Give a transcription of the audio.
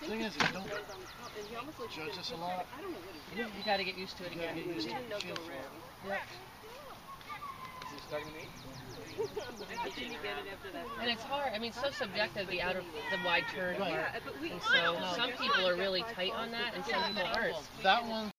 thing is, you don't judge us a lot. You gotta get used to it You gotta again. get used to it. Feel he to me? And it's hard. I mean, it's so subjective the out of the wide turn Right. part. And so some people are really tight on that, and some people aren't. That one